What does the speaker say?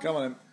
Come on.